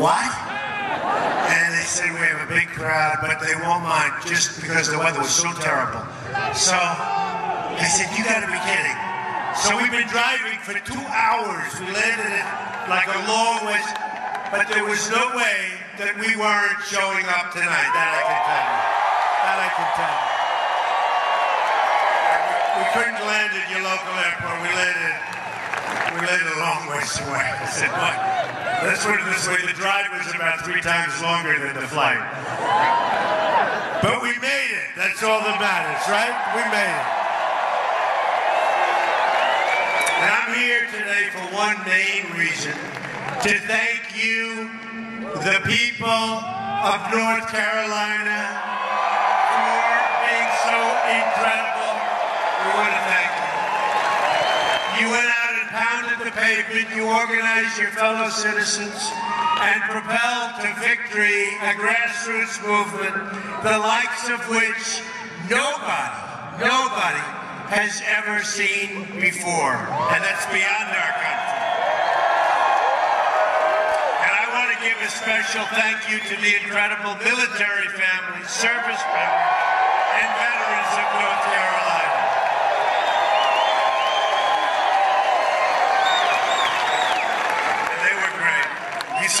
what? And they said, we have a big crowd, but they won't mind just because the weather was so terrible. So I said, you gotta be kidding. So we've been driving for two hours. We landed at like a long ways, but there was no way that we weren't showing up tonight. That I can tell you. That I can tell you. We couldn't land at your local airport. We landed, we landed a long ways away. I said, what? Let's put it this way, the drive was about three times longer than the flight. But we made it. That's all that matters, right? We made it. And I'm here today for one main reason, to thank you, the people of North Carolina, for being so incredible. We want to thank you. You pounded the pavement, you organized your fellow citizens, and propelled to victory a grassroots movement, the likes of which nobody, nobody has ever seen before. And that's beyond our country. And I want to give a special thank you to the incredible military families, service members, and veterans of North Carolina.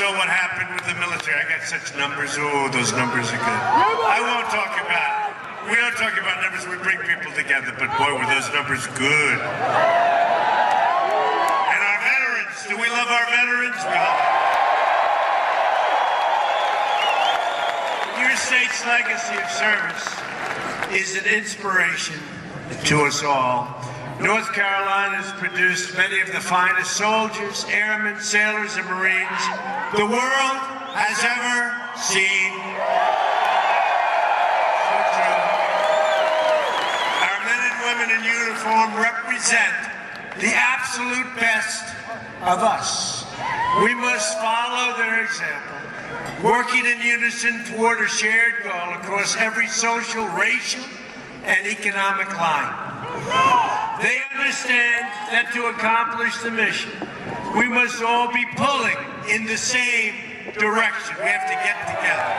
Saw what happened with the military. I got such numbers. Oh, those numbers are good. I won't talk about. We don't talk about numbers. We bring people together. But boy, were those numbers good. And our veterans. Do we love our veterans? We love them. Your state's legacy of service is an inspiration to us all. North Carolina has produced many of the finest soldiers, airmen, sailors, and Marines the world has ever seen. Our men and women in uniform represent the absolute best of us. We must follow their example, working in unison toward a shared goal across every social, racial, and economic line. They understand that to accomplish the mission, we must all be pulling in the same direction. We have to get together.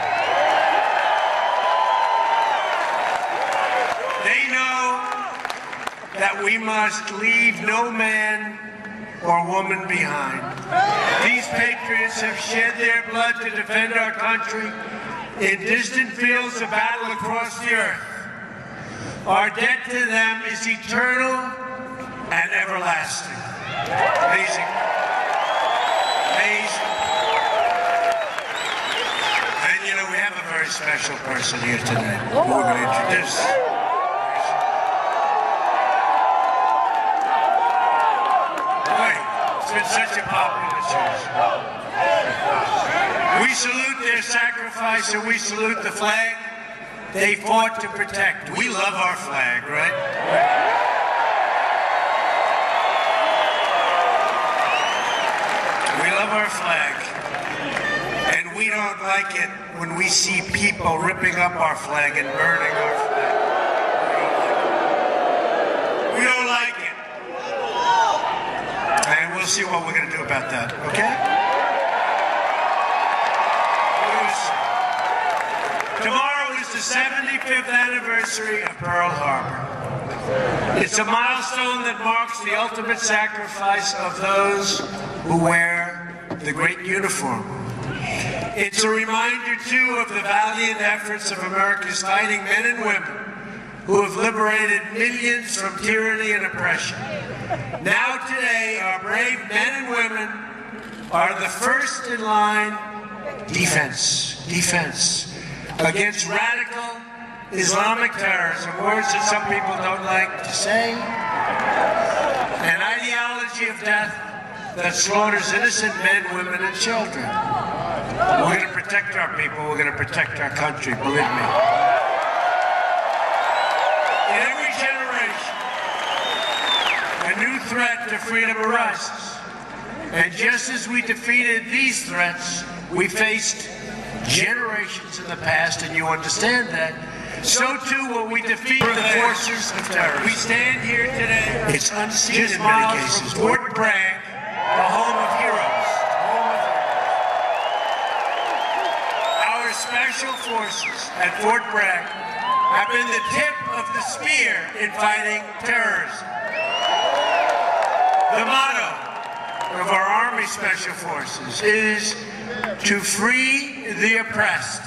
They know that we must leave no man or woman behind. These patriots have shed their blood to defend our country in distant fields of battle across the earth. Our debt to them is eternal and everlasting. Amazing. Very special person here today we're going to introduce. It's been such a popular choice. We salute their sacrifice and we salute the flag they fought to protect. We love our flag, right? We love our flag. Don't like it when we see people ripping up our flag and burning our flag. We don't like it. And we'll see what we're going to do about that, okay? Tomorrow is the 75th anniversary of Pearl Harbor. It's a milestone that marks the ultimate sacrifice of those who wear the great uniform. It's a reminder, too, of the valiant efforts of America's fighting men and women who have liberated millions from tyranny and oppression. Now, today, our brave men and women are the first in line defense, defense against radical Islamic terrorism, words that some people don't like to say, an ideology of death that slaughters innocent men, women, and children. We're going to protect our people. We're going to protect our country, believe me. In every generation, a new threat to freedom arises. And just as we defeated these threats, we faced generations in the past, and you understand that. So too will we defeat the forces of terror. We stand here today. It's unseen in many cases. Fort Bragg, the home special forces at Fort Bragg have been the tip of the spear in fighting terrorism. The motto of our Army Special Forces is to free the oppressed.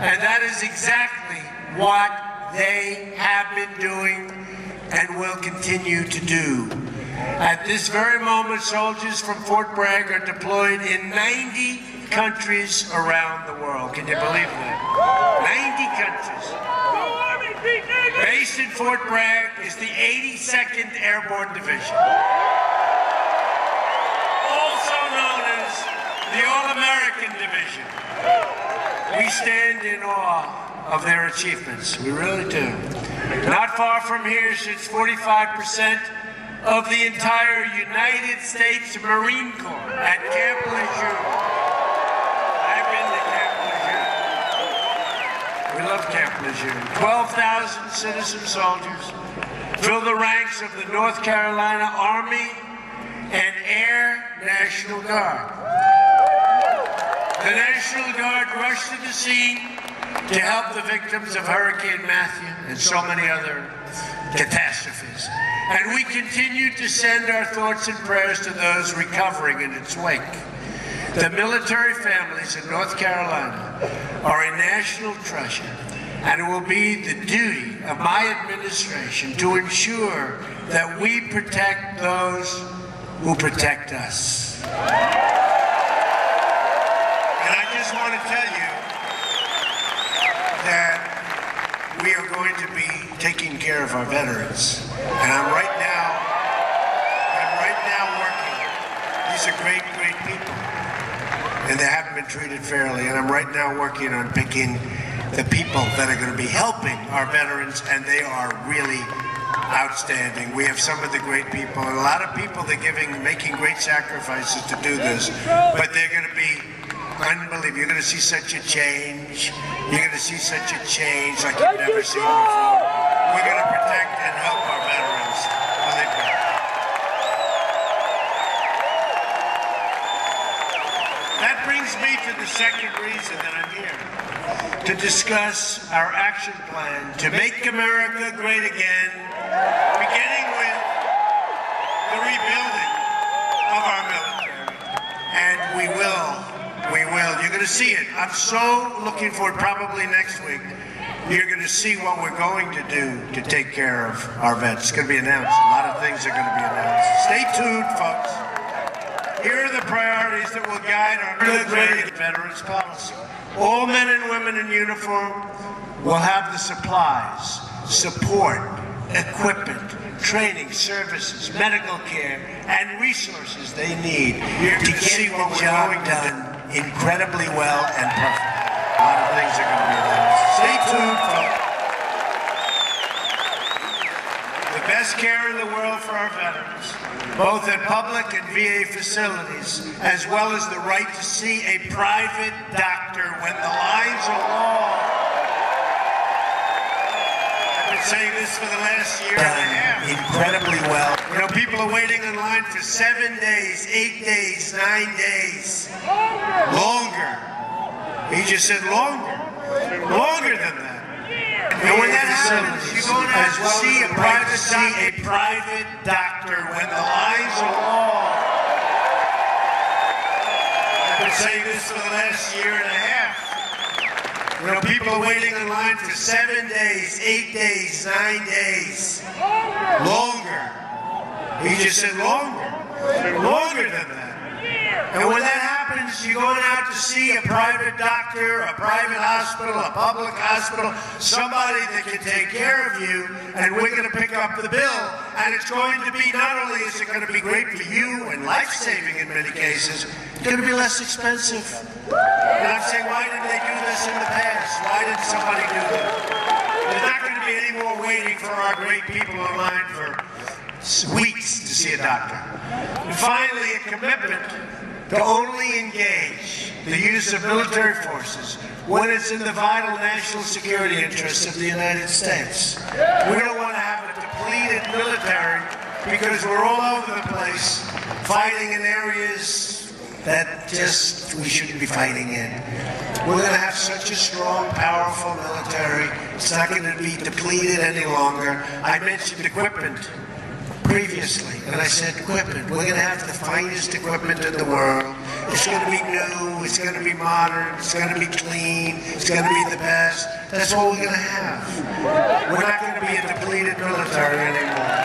And that is exactly what they have been doing and will continue to do. At this very moment, soldiers from Fort Bragg are deployed in 90 countries around the world. Can you believe that? 90 countries. Based in Fort Bragg is the 82nd Airborne Division, also known as the All-American Division. We stand in awe of their achievements. We really do. Not far from here sits 45% of the entire United States Marine Corps at Camp Lejeune. Love Camp Lejeune. 12,000 citizen soldiers fill the ranks of the North Carolina Army and Air National Guard. The National Guard rushed to the scene to help the victims of Hurricane Matthew and so many other catastrophes. And we continue to send our thoughts and prayers to those recovering in its wake. The military families in North Carolina are a national treasure, and it will be the duty of my administration to ensure that we protect those who protect us. And I just want to tell you that we are going to be taking care of our veterans. And I'm right now, I'm right now working. These are great, great people. And they haven't been treated fairly. And I'm right now working on picking the people that are going to be helping our veterans, and they are really outstanding. We have some of the great people, and a lot of people that are giving, making great sacrifices to do this. But they're going to be unbelievable. You're going to see such a change. You're going to see such a change like you've never seen before. We're going to protect and help to the second reason that I'm here to discuss our action plan to make America great again, beginning with the rebuilding of our military. And we will, we will. You're going to see it. I'm so looking forward, probably next week. You're going to see what we're going to do to take care of our vets. It's going to be announced. A lot of things are going to be announced. Stay tuned, folks. Here are the priorities that will guide our military veterans policy. All men and women in uniform will have the supplies, support, equipment, training, services, medical care, and resources they need to get the job done incredibly well and perfect. A lot of things are going to be announced. Stay tuned, folks. The best care in the world for our veterans, both at public and VA facilities, as well as the right to see a private doctor when the lines are long. I've been saying this for the last year and a half. Incredibly well. You know, people are waiting in line for seven days, eight days, nine days. Longer. He just said longer. Longer than that. And when that happens, you're going to have to see a private see a private doctor when the lines are long. I've been saying this for the last year and a half. You know, people are waiting in line for seven days, eight days, nine days. Longer. He just said longer. Longer than that. And when that happens, you're going out to see a private doctor, a private hospital, a public hospital, somebody that can take care of you, and we're going to pick up the bill. And it's going to be, not only is it going to be great for you and life-saving in many cases, it's going to be less expensive. And I'm saying, why didn't they do this in the past? Why didn't somebody do that? There's not going to be any more waiting for our great people in line for weeks to see a doctor. And finally, a commitment to only engage the use of military forces when it's in the vital national security interests of the United States. We don't want to have a depleted military because we're all over the place fighting in areas that just we shouldn't be fighting in. We're going to have such a strong, powerful military. It's not going to be depleted any longer. I mentioned equipment previously, and I said equipment. We're going to have the finest equipment in the world. It's going to be new. It's going to be modern. It's going to be clean. It's going to be the best. That's all we're going to have. We're not going to be a depleted military anymore.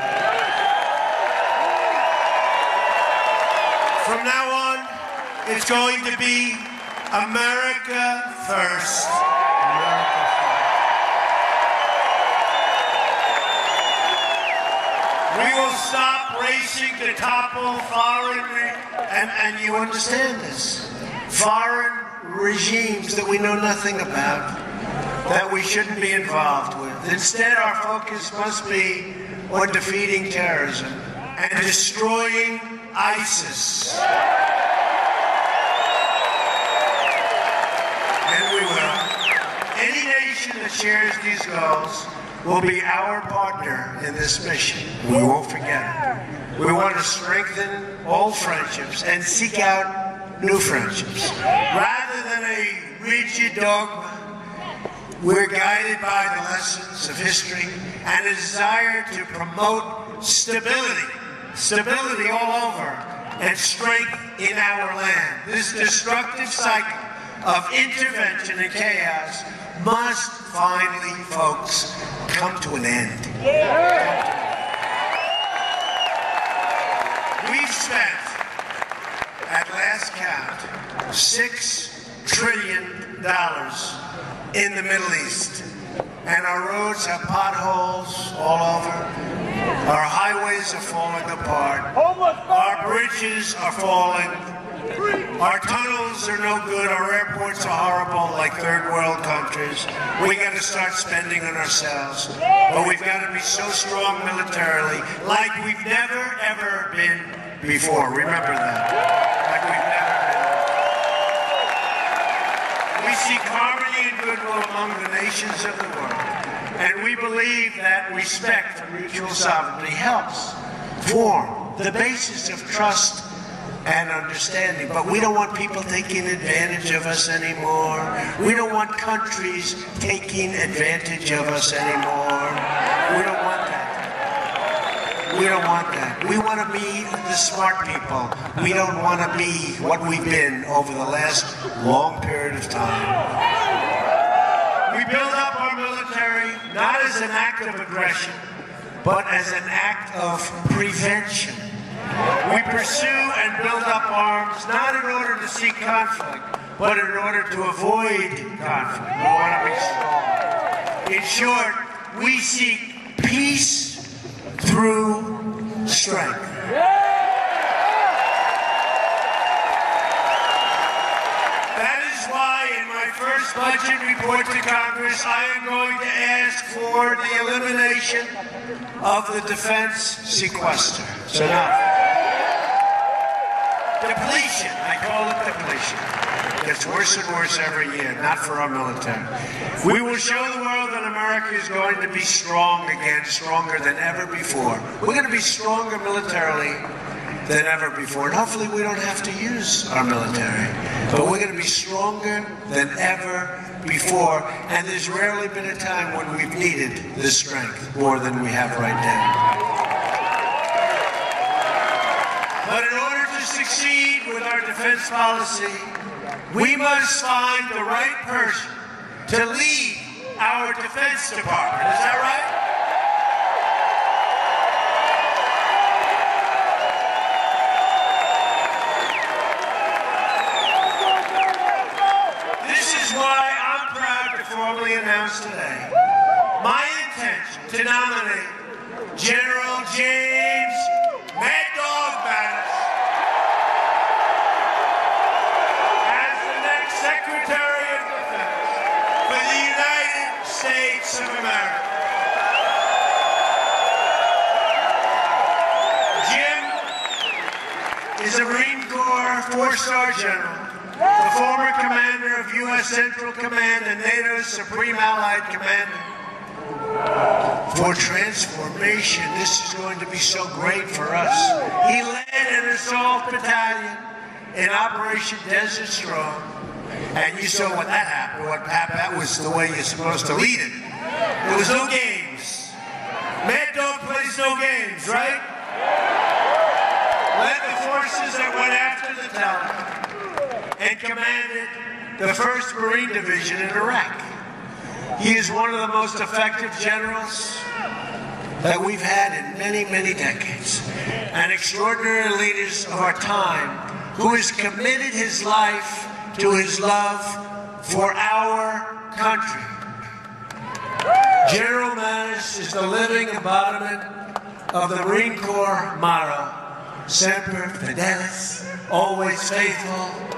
From now on, it's going to be America first. We will stop racing to topple foreign, and, and you understand this, foreign regimes that we know nothing about, that we shouldn't be involved with. Instead, our focus must be on defeating terrorism and destroying ISIS. And we will. Any nation that shares these goals will be our partner in this mission. We won't forget. We want to strengthen old friendships and seek out new friendships. Rather than a rigid dogma, we're guided by the lessons of history and a desire to promote stability, stability all over, and strength in our land. This destructive cycle of intervention and chaos must finally, folks, come to an end. We've spent, at last count, six trillion dollars in the Middle East. And our roads have potholes all over. Our highways are falling apart. Our bridges are falling. Our tunnels are no good. Our airports are horrible, like third world countries. We got to start spending on ourselves. But we've got to be so strong militarily, like we've never, ever been before. Remember that. Like we've never been. We seek harmony and goodwill among the nations of the world. And we believe that respect for mutual sovereignty helps form the basis of trust and understanding. But we don't want people taking advantage of us anymore. We don't want countries taking advantage of us anymore. We don't want that. We don't want that. We want to be the smart people. We don't want to be what we've been over the last long period of time. We build up our military not as an act of aggression, but as an act of prevention. We pursue and build up arms not in order to seek conflict, but in order to avoid conflict. We want to be strong. In short, we seek peace through strength. That is why in my first budget report to Congress, I am going to ask for the elimination of the defense sequester. So now, depletion. I call it depletion. It gets worse and worse every year, not for our military. We will show the world that America is going to be strong again, stronger than ever before. We're going to be stronger militarily than ever before. And hopefully we don't have to use our military. But we're going to be stronger than ever before. And there's rarely been a time when we've needed this strength more than we have right now. But order to succeed with our defense policy, we must find the right person to lead our Defense Department. Is that right? Transformation, this is going to be so great for us. He led an assault battalion in Operation Desert Storm, and you saw what that happened. What happened? That was the way you're supposed to lead it. There was no games. Mad Dog plays no games, right? Led the forces that went after the Taliban and commanded the 1st Marine Division in Iraq. He is one of the most effective generals that we've had in many, many decades. An extraordinary leaders of our time who has committed his life to his love for our country. General Mattis is the living embodiment of the Marine Corps motto, Semper Fidelis, always faithful.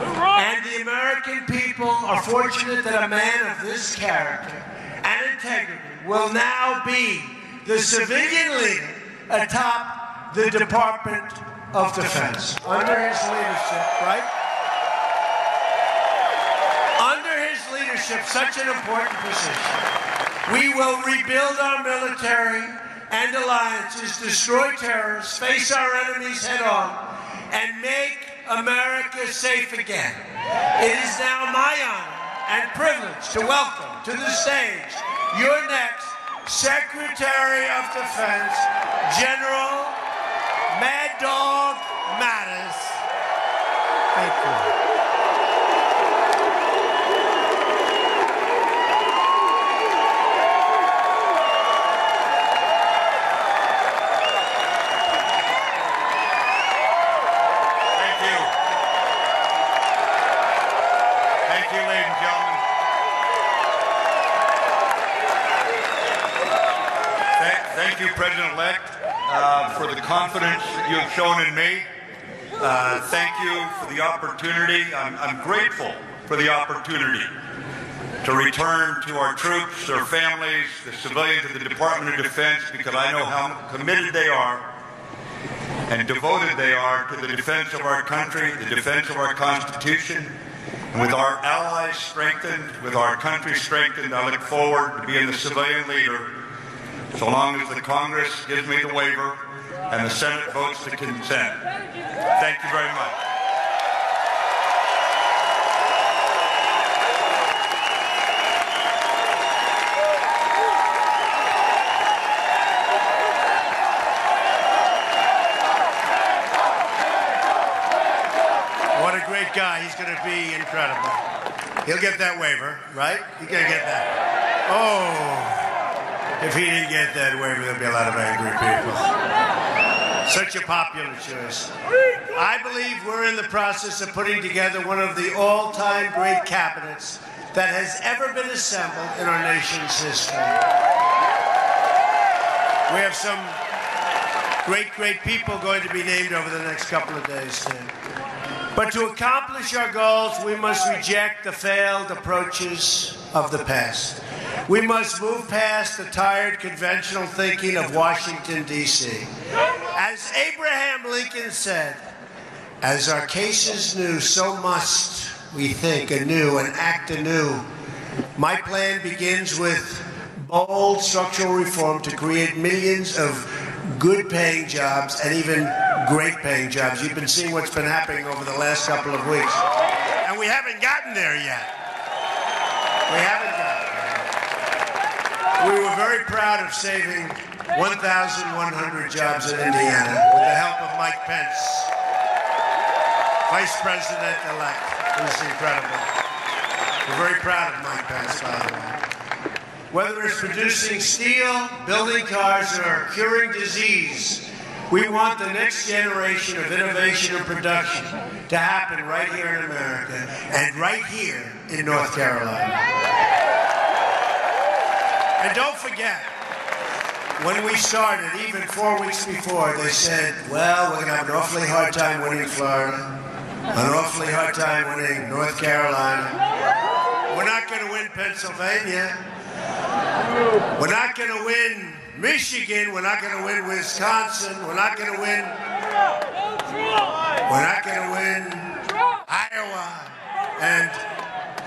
And the American people are fortunate that a man of this character and integrity will now be the civilian leader atop the Department of Defense. Under his leadership, right? Under his leadership, such an important position. We will rebuild our military and alliances, destroy terrorists, face our enemies head on, and make America safe again. It is now my honor and privilege to welcome to the stage your next Secretary of Defense, General Mad Dog Mattis. Thank you. You have shown in me. Uh, thank you for the opportunity. I'm, I'm grateful for the opportunity to return to our troops, their families, the civilians of the Department of Defense, because I know how committed they are and devoted they are to the defense of our country, the defense of our Constitution. And with our allies strengthened, with our country strengthened, I look forward to being the civilian leader so long as the Congress gives me the waiver and the Senate votes to consent. Thank you very much. What a great guy. He's going to be incredible. He'll get that waiver, right? He's going to get that. Oh, if he didn't get that waiver, there'll be a lot of angry people. Such a popular choice. I believe we're in the process of putting together one of the all-time great cabinets that has ever been assembled in our nation's history. We have some great, great people going to be named over the next couple of days, Tim. But to accomplish our goals, we must reject the failed approaches of the past. We must move past the tired conventional thinking of Washington, D.C. As Abraham Lincoln said, as our cases new, so must we think anew and act anew. My plan begins with bold structural reform to create millions of good paying jobs and even great paying jobs. You've been seeing what's been happening over the last couple of weeks. And we haven't gotten there yet. We haven't. We were very proud of saving 1,100 jobs in Indiana with the help of Mike Pence, Vice President elect. It was incredible. We're very proud of Mike Pence, by the way. Whether it's producing steel, building cars, or curing disease, we want the next generation of innovation and production to happen right here in America and right here in North Carolina. And don't forget, when we started, even four weeks before, they said, well, we're going to have an awfully hard time winning Florida, an awfully hard time winning North Carolina. We're not going to win Pennsylvania. We're not going to win Michigan. We're not going to win Wisconsin. We're not going to win We're not going to win Iowa. And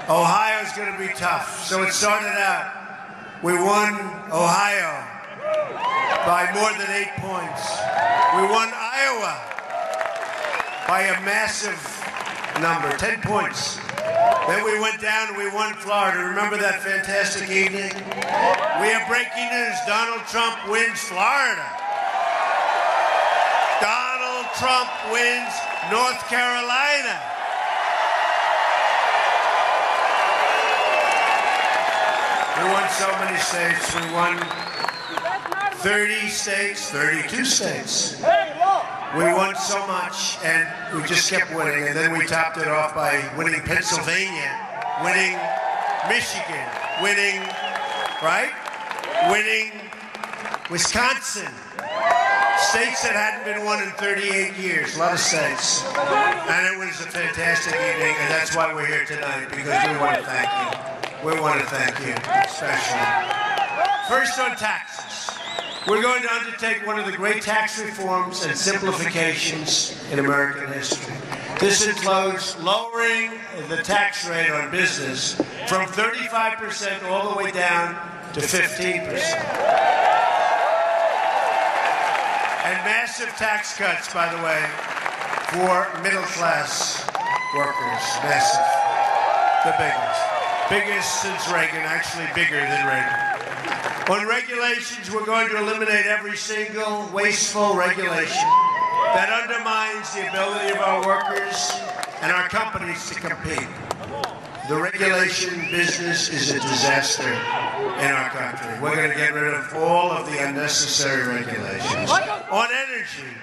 Ohio's going to be tough. So it started out. We won Ohio by more than eight points. We won Iowa by a massive number, 10 points. Then we went down and we won Florida. Remember that fantastic evening? We have breaking news. Donald Trump wins Florida. Donald Trump wins North Carolina. We won so many states. We won 30 states, 32 states. We won so much, and we just kept winning. And then we topped it off by winning Pennsylvania, winning Michigan, winning, right? Winning Wisconsin. States that hadn't been won in 38 years, a lot of states. And it was a fantastic evening, and that's why we're here tonight, because we want to thank you. We want to thank you, especially. First on taxes. We're going to undertake one of the great tax reforms and simplifications in American history. This includes lowering the tax rate on business from 35% all the way down to 15%. And massive tax cuts, by the way, for middle class workers. Massive. The biggest. Biggest since Reagan, actually bigger than Reagan. On regulations, we're going to eliminate every single wasteful regulation that undermines the ability of our workers and our companies to compete. The regulation business is a disaster in our country. We're going to get rid of all of the unnecessary regulations. On energy,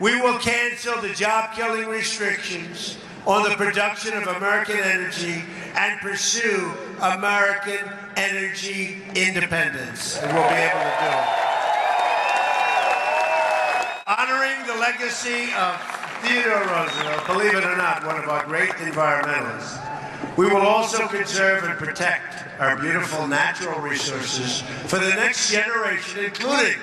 we will cancel the job killing restrictions on the production of American energy and pursue American energy independence. And we'll be able to do it. Honoring the legacy of Theodore Roosevelt, believe it or not, one of our great environmentalists. We will also conserve and protect our beautiful natural resources for the next generation, including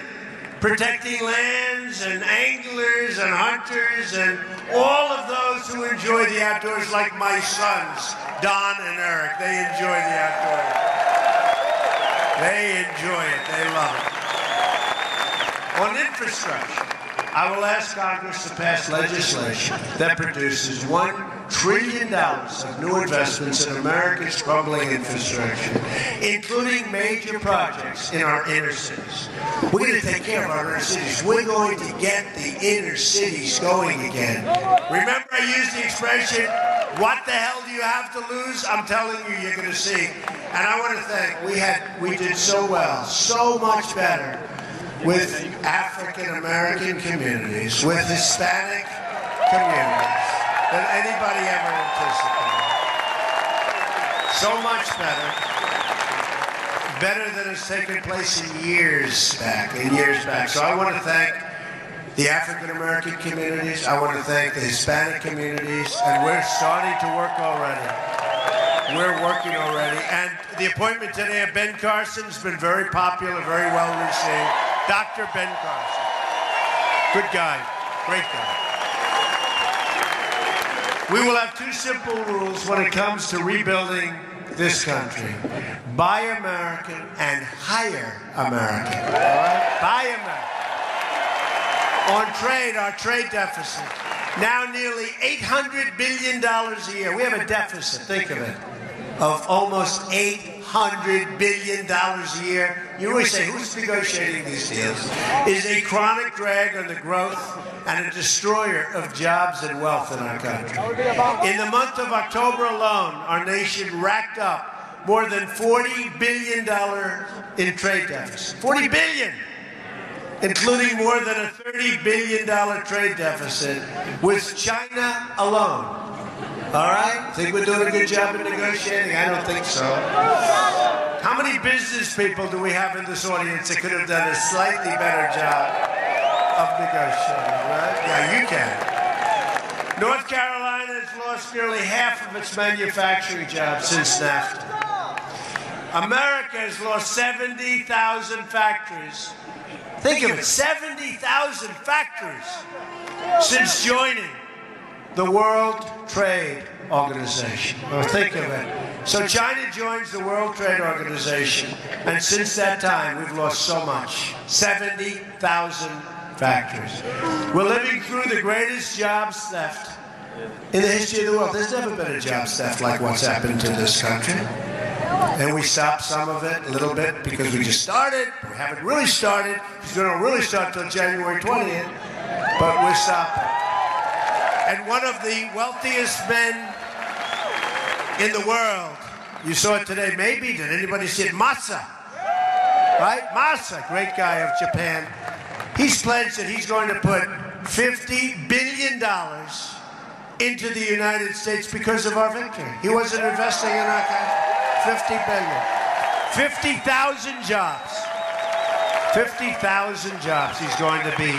protecting lands and anglers and hunters and all of those who enjoy the outdoors, like my sons, Don and Eric. They enjoy the outdoors. They enjoy it. They love it. On infrastructure, I will ask Congress to pass legislation that produces one trillion dollars of new investments in America's crumbling infrastructure, including major projects in our inner cities. We're going to take care of our inner cities. We're going to get the inner cities going again. Remember, I used the expression, "What the hell do you have to lose?" I'm telling you, you're going to see. And I want to thank we had we did so well, so much better with African American communities, with Hispanic communities than anybody ever anticipated. So much better. Better than has taken place in years back, in years back. So I want to thank the African American communities. I want to thank the Hispanic communities. And we're starting to work already. We're working already. And the appointment today of Ben Carson has been very popular, very well received. Dr. Ben Carson. Good guy. Great guy. We will have two simple rules when it comes to rebuilding this country. Buy American and hire American. Right? Buy American. On trade, our trade deficit, now nearly $800 billion a year. We have a deficit, think of it, of almost $800 billion a year. You always say, who's negotiating these deals? Is a chronic drag on the growth and a destroyer of jobs and wealth in our country. In the month of October alone, our nation racked up more than $40 billion in trade deficit. 40 billion! including more than a $30 billion trade deficit with China alone. All right? Think we're doing a good job in negotiating? I don't think so. How many business people do we have in this audience that could have done a slightly better job of negotiating, right? Yeah, you can. North Carolina has lost nearly half of its manufacturing jobs since NAFTA. America has lost 70,000 factories. Think of it 70,000 factories since joining. The World Trade Organization. Or think of it. So China joins the World Trade Organization, and since that time, we've lost so much 70,000 factories. We're living through the greatest jobs theft in the history of the world. There's never been a jobs theft like what's happened to this country. And we stopped some of it a little bit because we just started. We haven't really started. We don't really start until January 20th, but we're stopping. And one of the wealthiest men in the world, you saw it today, maybe, did anybody see it? Masa, right? Masa, great guy of Japan. He's pledged that he's going to put $50 billion into the United States because of our victory. He wasn't investing in our country. 50 billion. 50,000 jobs. 50,000 jobs he's going to be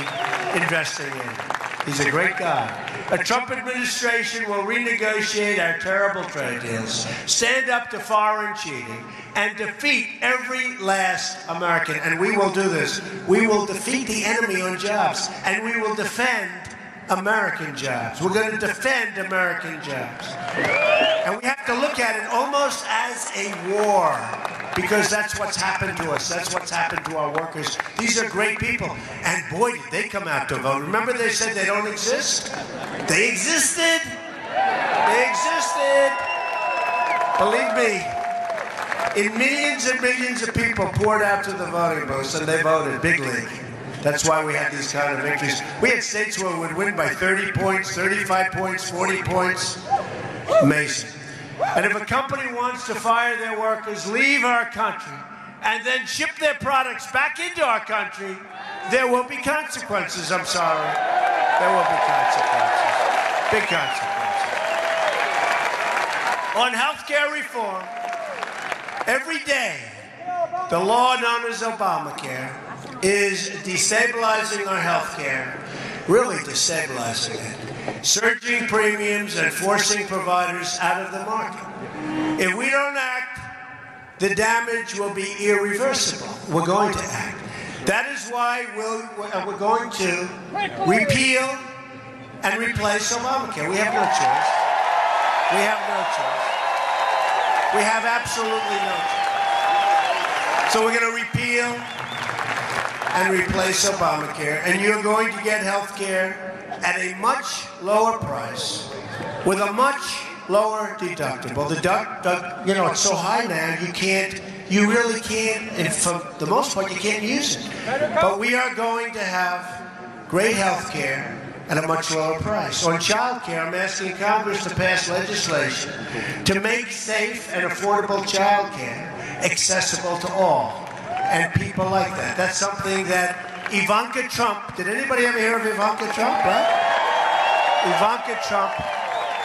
investing in. He's a great guy. A Trump administration will renegotiate our terrible trade deals, stand up to foreign cheating, and defeat every last American. And we will do this. We will defeat the enemy on jobs, and we will defend American jobs. We're going to defend American jobs. And we have to look at it almost as a war because that's what's happened to us. That's what's happened to our workers. These are great people. And boy, did they come out to vote. Remember they said they don't exist? They existed. They existed. Believe me, in millions and millions of people poured out to the voting booths and they voted big league. That's why we had these kind of victories. We had states where we would win by 30 points, 35 points, 40 points. Amazing. And if a company wants to fire their workers, leave our country, and then ship their products back into our country, there will be consequences. I'm sorry. There will be consequences. Big consequences. On health care reform, every day, the law known as Obamacare is destabilizing our health care, really destabilizing it, surging premiums and forcing providers out of the market. If we don't act, the damage will be irreversible. We're going to act. That is why we'll, uh, we're going to repeal and replace Obamacare. We have no choice. We have no choice. We have absolutely no choice. So we're going to repeal and replace Obamacare, and you're going to get health care at a much lower price with a much lower deductible. The, the, you know, it's so high now, you can't, you really can't, and for the most part, you can't use it. But we are going to have great health care at a much lower price. On child care, I'm asking Congress to pass legislation to make safe and affordable child care accessible to all and people like that. That's something that Ivanka Trump, did anybody ever hear of Ivanka Trump, right? Ivanka Trump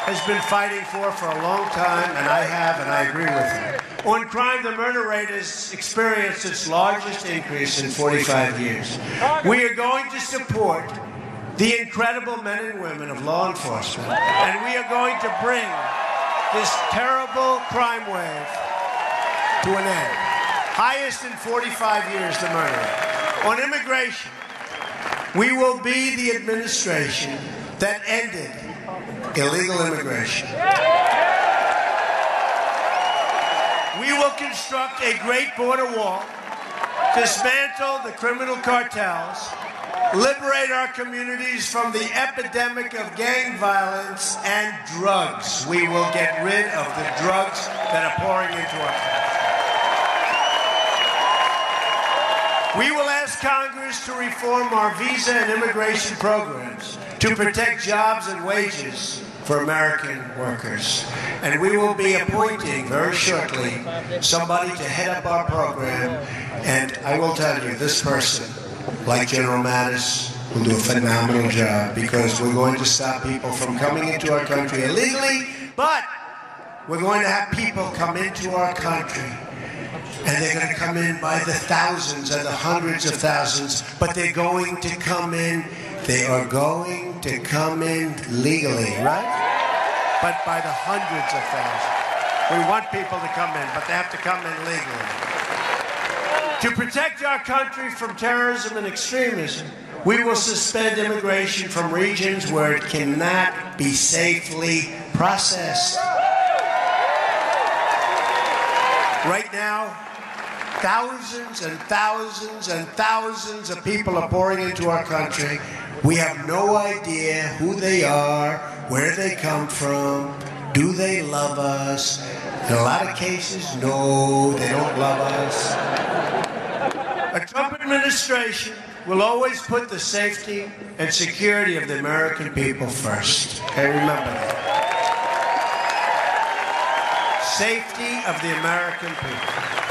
has been fighting for for a long time, and I have, and I agree with her. On crime, the murder rate has experienced its largest increase in 45 years. We are going to support the incredible men and women of law enforcement, and we are going to bring this terrible crime wave to an end. Highest in 45 years, the murder. On immigration, we will be the administration that ended illegal immigration. We will construct a great border wall, dismantle the criminal cartels, liberate our communities from the epidemic of gang violence and drugs. We will get rid of the drugs that are pouring into our country. We will ask Congress to reform our visa and immigration programs to protect jobs and wages for American workers. And we will be appointing very shortly somebody to head up our program. And I will tell you, this person, like General Mattis, will do a phenomenal job because we're going to stop people from coming into our country illegally, but we're going to have people come into our country and they're going to come in by the thousands and the hundreds of thousands, but they're going to come in, they are going to come in legally, right? But by the hundreds of thousands. We want people to come in, but they have to come in legally. To protect our country from terrorism and extremism, We will suspend immigration from regions where it cannot be safely processed. Right now, thousands and thousands and thousands of people are pouring into our country. We have no idea who they are, where they come from, do they love us? In a lot of cases, no, they don't love us. A Trump administration will always put the safety and security of the American people first. Okay, remember that. Safety of the American people.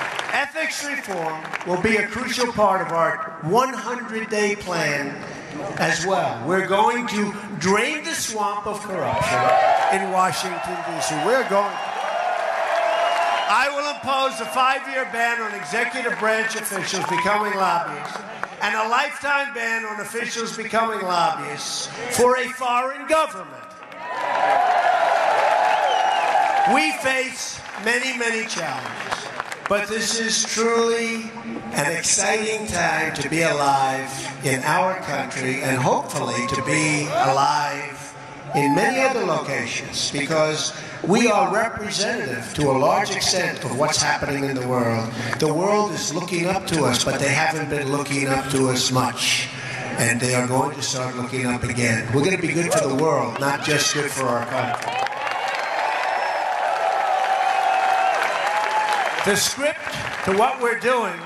Ethics reform will be a crucial part of our 100 day plan as well. We're going to drain the swamp of corruption in Washington, D.C. We're going. I will impose a five year ban on executive branch officials becoming lobbyists and a lifetime ban on officials becoming lobbyists for a foreign government. We face many, many challenges, but this is truly an exciting time to be alive in our country and hopefully to be alive in many other locations because we are representative to a large extent of what's happening in the world. The world is looking up to us, but they haven't been looking up to us much. And they are going to start looking up again. We're going to be good for the world, not just good for our country. The script to what we're doing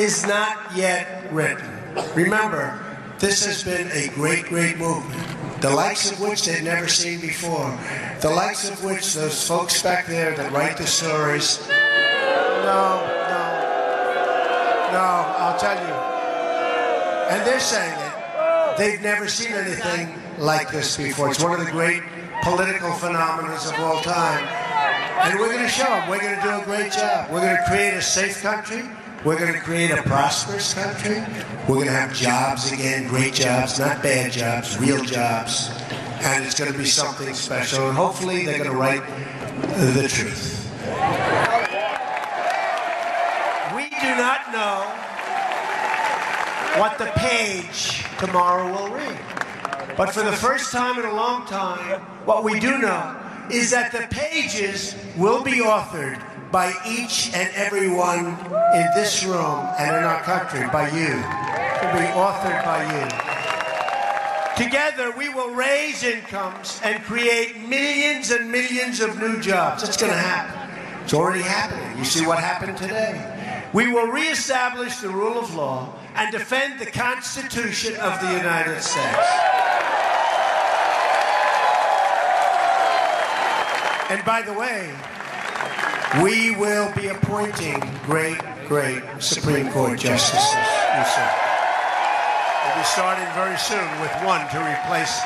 is not yet written. Remember, this has been a great, great movement, the likes of which they've never seen before, the likes of which those folks back there that write the stories. No, no, no, I'll tell you. And they're saying it. They've never seen anything like this before. It's one of the great political phenomena of all time. And we're going to show them. We're going to do a great job. We're going to create a safe country. We're going to create a prosperous country. We're going to have jobs again, great jobs, not bad jobs, real jobs. And it's going to be something special. And hopefully they're going to write the truth. We do not know what the page tomorrow will read. But for the first time in a long time, what we do know is that the pages will be authored by each and every one in this room and in our country, by you. To be authored by you. Together, we will raise incomes and create millions and millions of new jobs. It's going to happen. It's already happening. You see what happened today. We will reestablish the rule of law and defend the Constitution of the United States. And by the way, we will be appointing great, great Supreme Court justices. You see. We'll be starting very soon with one to replace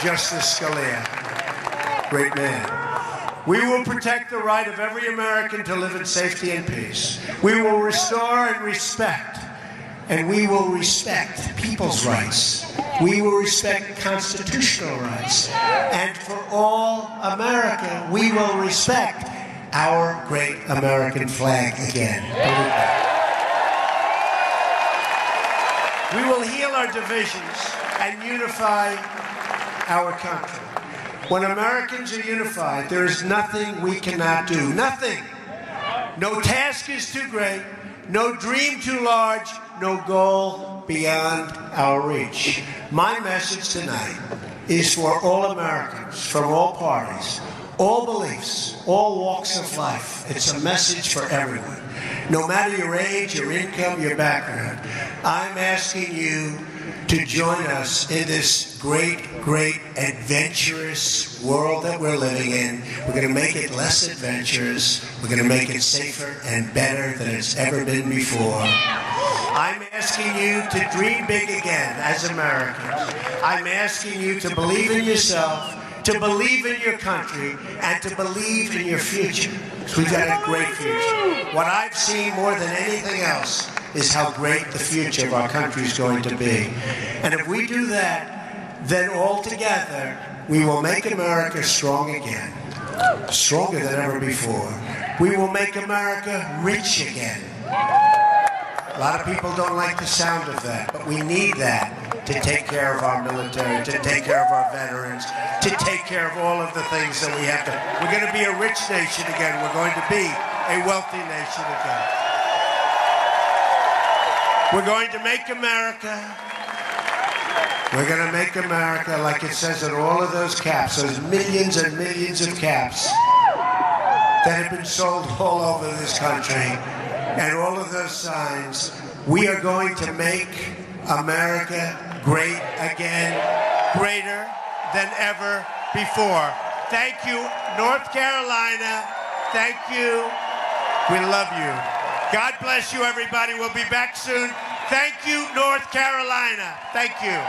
Justice Scalia. Great man. We will protect the right of every American to live in safety and peace. We will restore and respect, and we will respect people's rights. We will respect constitutional rights. And for all America, we will respect our great American flag again. We will heal our divisions and unify our country. When Americans are unified, there is nothing we cannot do. Nothing. No task is too great, no dream too large, no goal beyond our reach. My message tonight is for all Americans from all parties all beliefs, all walks of life. It's a message for everyone. No matter your age, your income, your background, I'm asking you to join us in this great, great adventurous world that we're living in. We're going to make it less adventurous. We're going to make it safer and better than it's ever been before. I'm asking you to dream big again as Americans. I'm asking you to believe in yourself to believe in your country and to believe in your future. We've got a great future. What I've seen more than anything else is how great the future of our country is going to be. And if we do that, then all together we will make America strong again, stronger than ever before. We will make America rich again. A lot of people don't like the sound of that, but we need that to take care of our military, to take care of our veterans, to take care of all of the things that we have to. We're going to be a rich nation again. We're going to be a wealthy nation again. We're going to make America. We're going to make America like it says in all of those caps, those millions and millions of caps that have been sold all over this country, and all of those signs. We are going to make America great again, greater than ever before. Thank you, North Carolina. Thank you. We love you. God bless you, everybody. We'll be back soon. Thank you, North Carolina. Thank you.